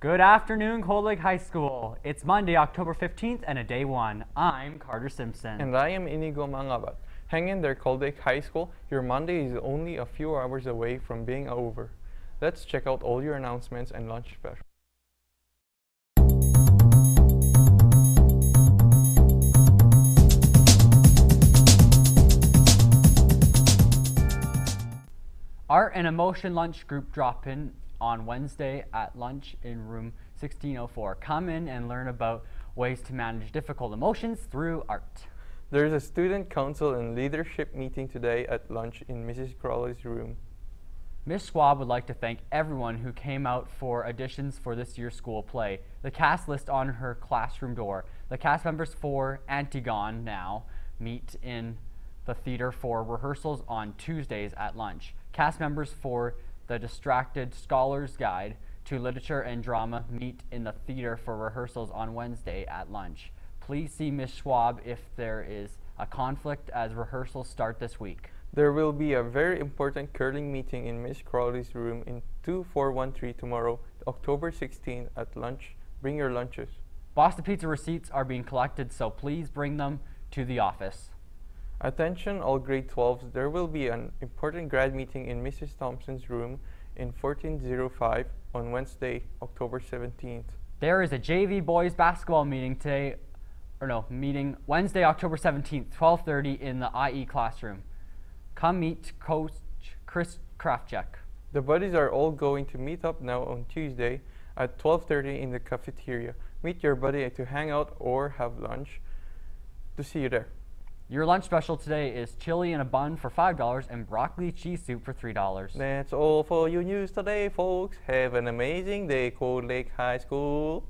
Good afternoon, Cold Lake High School. It's Monday, October 15th, and a day one. I'm Carter Simpson. And I am Inigo Mangabat. Hang in there, Cold Lake High School. Your Monday is only a few hours away from being over. Let's check out all your announcements and lunch specials. Art and Emotion Lunch Group drop in on Wednesday at lunch in room 1604. Come in and learn about ways to manage difficult emotions through art. There's a student council and leadership meeting today at lunch in Mrs. Crowley's room. Ms. Schwab would like to thank everyone who came out for auditions for this year's school play. The cast list on her classroom door. The cast members for Antigone now meet in the theater for rehearsals on Tuesdays at lunch. Cast members for The Distracted Scholar's Guide to Literature and Drama meet in the theater for rehearsals on Wednesday at lunch. Please see Ms. Schwab if there is a conflict as rehearsals start this week. There will be a very important curling meeting in Miss Crowley's room in 2413 tomorrow, October 16 at lunch. Bring your lunches. Boston Pizza receipts are being collected, so please bring them to the office. Attention all grade 12s, there will be an important grad meeting in Mrs. Thompson's room in 1405 on Wednesday, October 17th. There is a JV boys basketball meeting today, or no, meeting Wednesday, October 17th, 12:30 in the IE classroom. Come meet Coach Chris Kraftcheck. The buddies are all going to meet up now on Tuesday at 12:30 in the cafeteria. Meet your buddy to hang out or have lunch. To see you there. Your lunch special today is chili in a bun for $5 and broccoli cheese soup for $3. That's all for your news today, folks. Have an amazing day, Cold Lake High School.